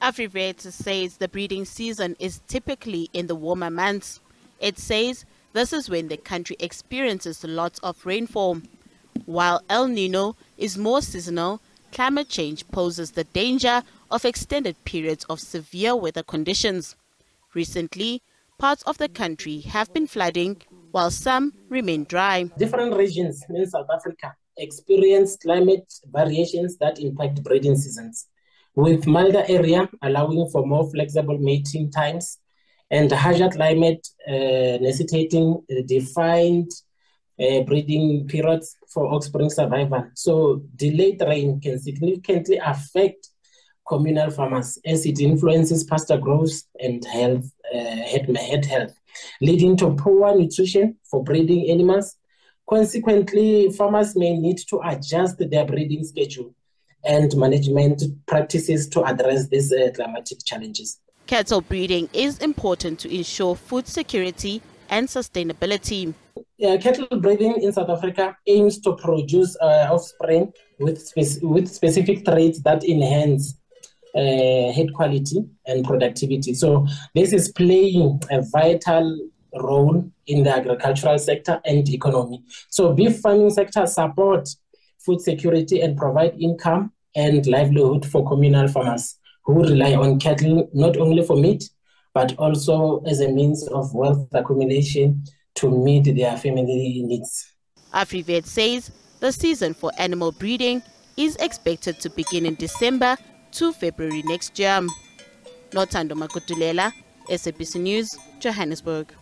AfriVet says the breeding season is typically in the warmer months. It says this is when the country experiences lots of rainfall. While El Nino is more seasonal, climate change poses the danger of extended periods of severe weather conditions. Recently, parts of the country have been flooding while some remain dry. Different regions in South Africa experience climate variations that impact breeding seasons, with milder area allowing for more flexible mating times and harsher climate uh, necessitating defined uh, breeding periods for offspring survival. So delayed rain can significantly affect communal farmers as it influences pasture growth and health, uh, head, head health, leading to poor nutrition for breeding animals. Consequently, farmers may need to adjust their breeding schedule and management practices to address these uh, climatic challenges. Cattle breeding is important to ensure food security and sustainability. Uh, cattle breeding in South Africa aims to produce uh, offspring with, spe- with specific traits that enhance uh, head quality and productivity. So this is playing a vital role in the agricultural sector and economy. So beef farming sector support food security and provide income and livelihood for communal farmers who rely on cattle not only for meat but also as a means of wealth accumulation to meet their family needs. AfriVet says the season for animal breeding is expected to begin in December to February next year. Nothando Makutulela, SABC News, Johannesburg.